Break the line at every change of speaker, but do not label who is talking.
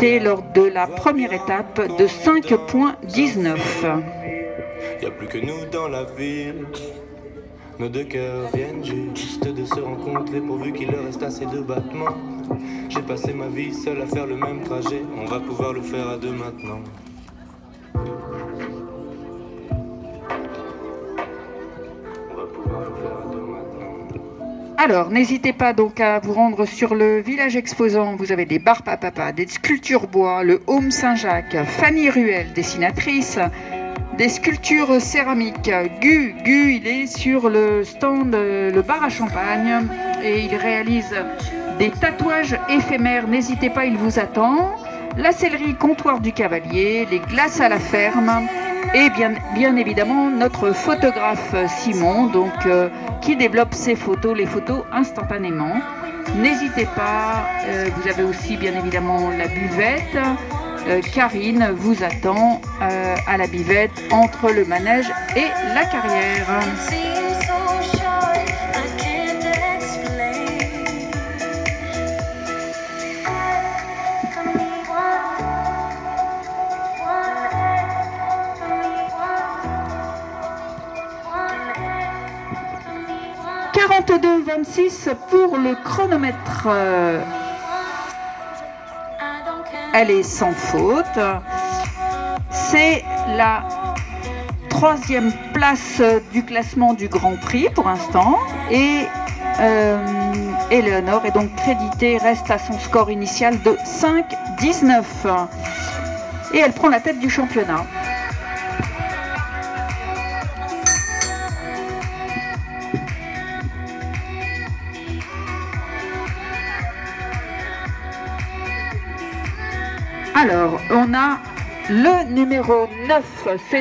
lors de la première étape de 5.19.
Y a plus que nous dans la ville. Nos deux cœurs viennent juste de se rencontrer pourvu qu'il leur reste assez de battements. J'ai passé ma vie seul à faire le même trajet. On va pouvoir le faire à deux maintenant.
Alors, n'hésitez pas donc à vous rendre sur le village exposant. Vous avez des bars papa, des sculptures bois, le Home Saint-Jacques, Fanny Ruel, dessinatrice, des sculptures céramiques. Gu, Gu, il est sur le stand, euh, le bar à champagne, et il réalise des tatouages éphémères. N'hésitez pas, il vous attend. La sellerie comptoir du cavalier, les glaces à la ferme, et bien, bien évidemment notre photographe Simon, donc euh, qui développe ses photos, les photos instantanément. N'hésitez pas, euh, vous avez aussi bien évidemment la buvette. Euh, Karine vous attend à la buvette entre le manège et la carrière. 42-26 pour le chronomètre. Elle est sans faute. C'est la troisième place du classement du Grand Prix pour l'instant. Et euh, Eleonore est donc créditée, reste à son score initial de 5-19. Et elle prend la tête du championnat. Alors, on a le numéro 9, c'est